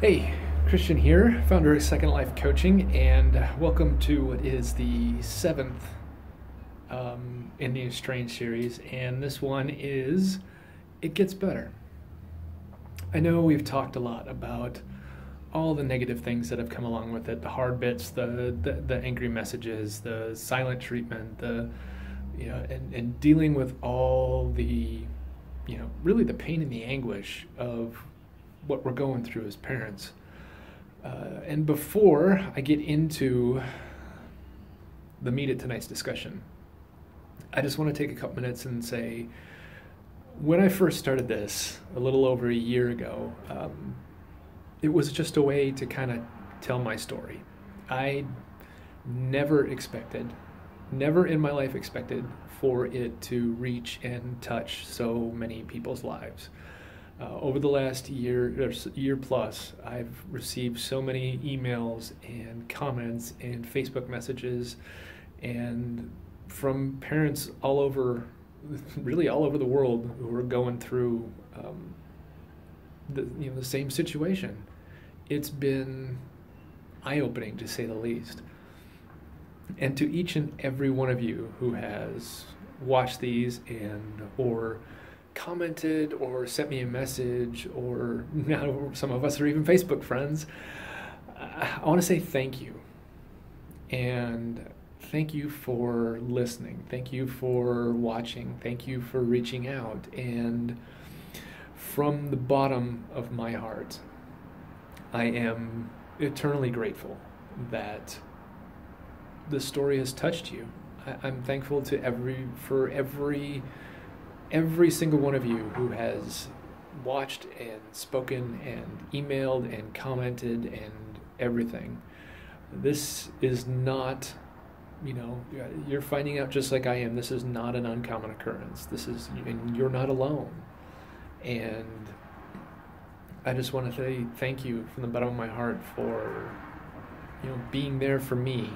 Hey, Christian here, founder of Second Life Coaching, and welcome to what is the seventh um, in the Estranged series. And this one is It Gets Better. I know we've talked a lot about all the negative things that have come along with it the hard bits, the, the, the angry messages, the silent treatment, the you know, and, and dealing with all the, you know, really the pain and the anguish of what we're going through as parents. Uh, and before I get into the meat of tonight's discussion, I just want to take a couple minutes and say when I first started this a little over a year ago, um, it was just a way to kind of tell my story. I never expected, never in my life expected for it to reach and touch so many people's lives. Uh, over the last year year plus, I've received so many emails and comments and Facebook messages, and from parents all over, really all over the world, who are going through um, the you know the same situation. It's been eye opening to say the least. And to each and every one of you who has watched these and or commented or sent me a message, or now some of us are even Facebook friends, I want to say thank you. And thank you for listening. Thank you for watching. Thank you for reaching out. And from the bottom of my heart, I am eternally grateful that the story has touched you. I, am thankful to every for every every single one of you who has watched and spoken and emailed and commented and everything. This is not, you know, you're finding out just like I am, this is not an uncommon occurrence. This is, and you're not alone. And I just want to say thank you from the bottom of my heart for, you know, being there for me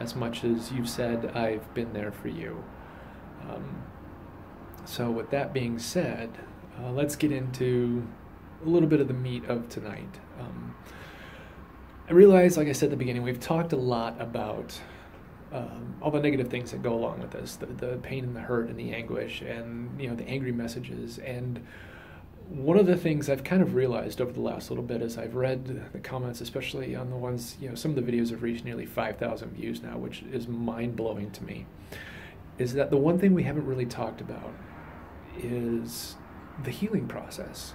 as much as you've said I've been there for you. Um, so, with that being said, uh, let's get into a little bit of the meat of tonight. Um, I realize, like I said at the beginning, we've talked a lot about um, all the negative things that go along with this the, the pain and the hurt and the anguish and you know the angry messages and one of the things I've kind of realized over the last little bit as I've read the comments, especially on the ones, you know, some of the videos have reached nearly 5,000 views now, which is mind blowing to me, is that the one thing we haven't really talked about is the healing process.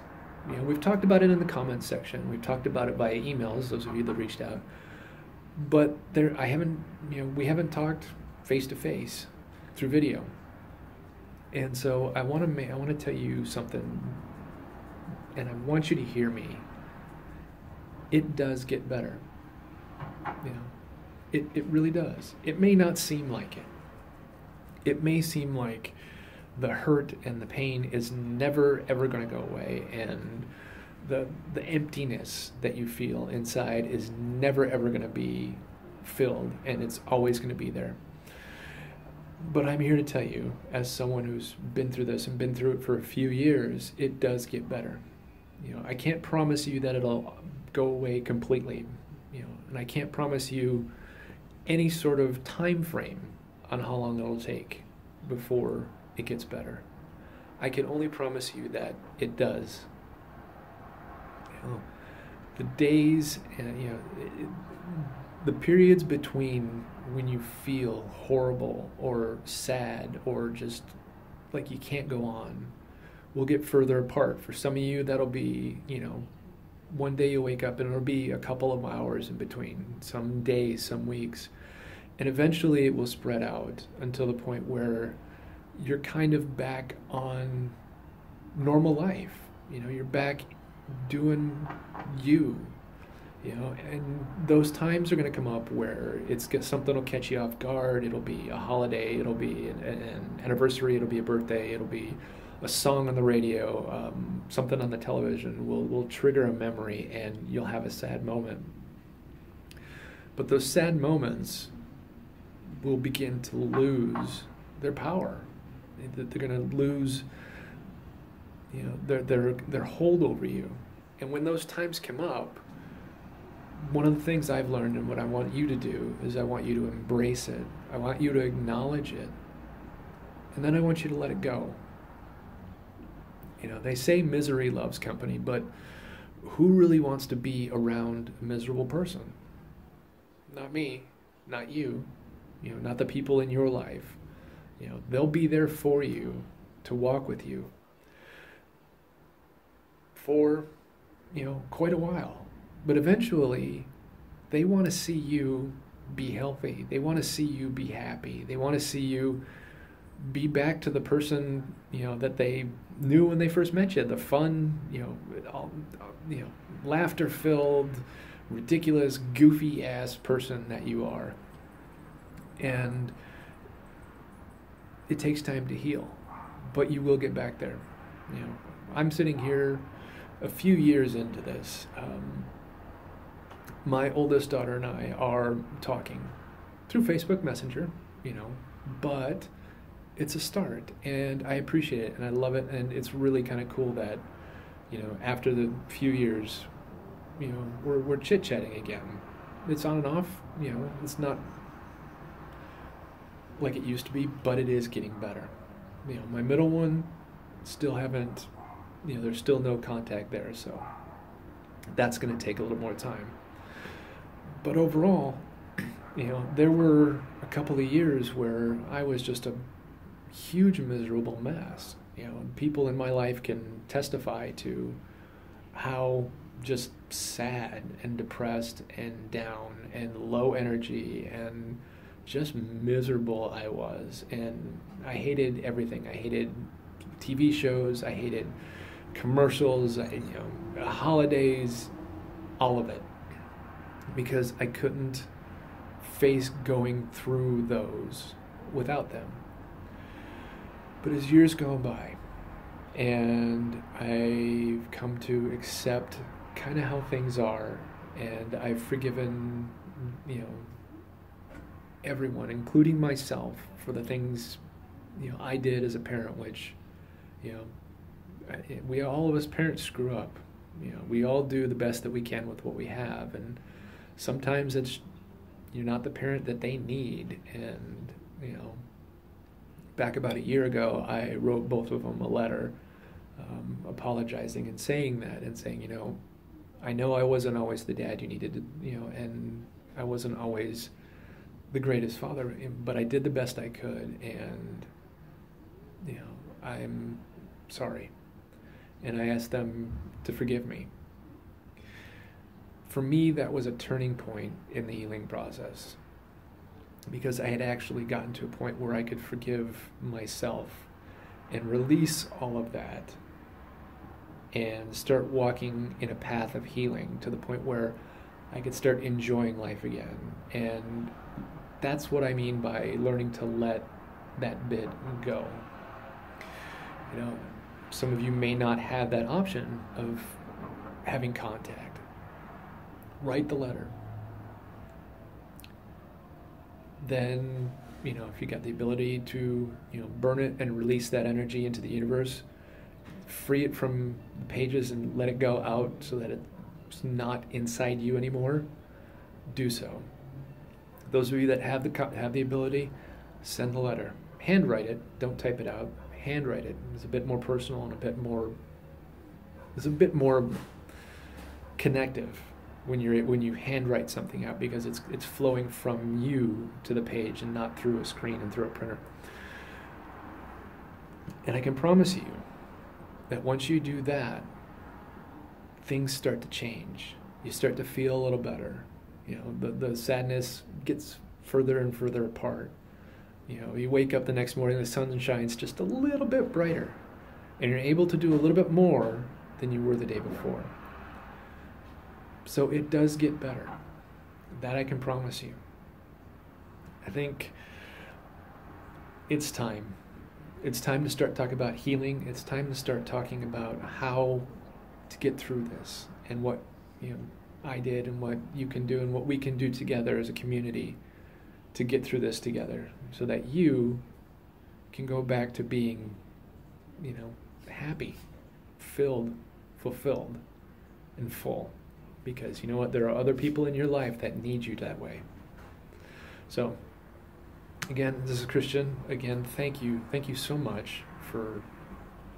You know, we've talked about it in the comments section. We've talked about it via emails. Those of you that reached out, but there, I haven't. You know, we haven't talked face to face through video. And so I want to. I want to tell you something, and I want you to hear me. It does get better. You know, it it really does. It may not seem like it. It may seem like the hurt and the pain is never ever going to go away and the the emptiness that you feel inside is never ever going to be filled and it's always going to be there. But I'm here to tell you as someone who's been through this and been through it for a few years it does get better. You know I can't promise you that it'll go away completely you know and I can't promise you any sort of time frame on how long it'll take before it gets better. I can only promise you that it does. You know, the days and you know it, the periods between when you feel horrible or sad or just like you can't go on will get further apart. For some of you, that'll be you know one day you wake up and it'll be a couple of hours in between, some days, some weeks, and eventually it will spread out until the point where you're kind of back on normal life. You know, you're back doing you. You know, and those times are going to come up where it's something will catch you off guard. It'll be a holiday. It'll be an, an anniversary. It'll be a birthday. It'll be a song on the radio. Um, something on the television will will trigger a memory, and you'll have a sad moment. But those sad moments will begin to lose their power that they're going to lose you know their their their hold over you and when those times come up one of the things I've learned and what I want you to do is I want you to embrace it. I want you to acknowledge it. And then I want you to let it go. You know, they say misery loves company, but who really wants to be around a miserable person? Not me, not you, you know, not the people in your life. You know, they'll be there for you to walk with you for, you know, quite a while. But eventually, they want to see you be healthy. They want to see you be happy. They want to see you be back to the person you know that they knew when they first met you. The fun, you know, all, you know, laughter filled, ridiculous, goofy ass person that you are. And it takes time to heal, but you will get back there. You know, I'm sitting here a few years into this. Um, my oldest daughter and I are talking through Facebook Messenger, you know, but it's a start and I appreciate it and I love it and it's really kind of cool that you know after the few years you know we're we're chit-chatting again it's on and off you know it's not like it used to be but it is getting better you know my middle one still haven't you know there's still no contact there so that's going to take a little more time but overall you know there were a couple of years where I was just a huge miserable mess. You know, people in my life can testify to how just sad and depressed and down and low energy and just miserable I was. And I hated everything. I hated TV shows. I hated commercials. I, you know, holidays, all of it, because I couldn't face going through those without them. But as years go by, and I've come to accept kind of how things are, and I've forgiven, you know, everyone, including myself, for the things, you know, I did as a parent, which, you know, we all of us parents screw up. You know, we all do the best that we can with what we have, and sometimes it's you're not the parent that they need, and you know, back about a year ago, I wrote both of them a letter um, apologizing and saying that and saying, you know, I know I wasn't always the dad you needed to, you know, and I wasn't always the greatest father, but I did the best I could, and you know, I'm sorry, and I asked them to forgive me. For me, that was a turning point in the healing process because I had actually gotten to a point where I could forgive myself and release all of that and start walking in a path of healing to the point where I could start enjoying life again. And that's what I mean by learning to let that bit go. You know, some of you may not have that option of having contact. Write the letter then you know if you got the ability to you know burn it and release that energy into the universe free it from the pages and let it go out so that it's not inside you anymore do so those of you that have the have the ability send the letter handwrite it don't type it out handwrite it it's a bit more personal and a bit more it's a bit more connective when you're when you handwrite something out because it's it's flowing from you to the page and not through a screen and through a printer. And I can promise you that once you do that, things start to change. You start to feel a little better. You know, the, the sadness gets further and further apart. You know, you wake up the next morning, the sun shines just a little bit brighter, and you're able to do a little bit more than you were the day before. So it does get better. That I can promise you. I think it's time. It's time to start talking about healing. It's time to start talking about how to get through this and what you know I did and what you can do and what we can do together as a community to get through this together so that you can go back to being you know happy, filled, fulfilled, and full. because you know what? There are other people in your life that need you that way. So, again, this is Christian. Again, thank you. Thank you so much for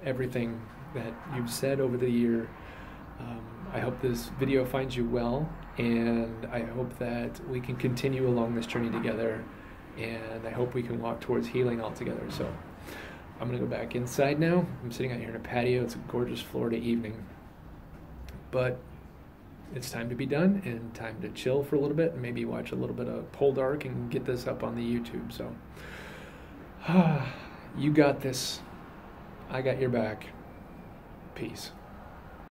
everything that you've said over the year. Um, I hope this video finds you well, and I hope that we can continue along this journey together, and I hope we can walk towards healing all together. So, I'm gonna go back inside now. I'm sitting out here in a patio. It's a gorgeous Florida evening, but it's time to be done and time to chill for a little bit and maybe watch a little bit of Poldark and get this up on the YouTube. So, you got this. I got your back. Peace.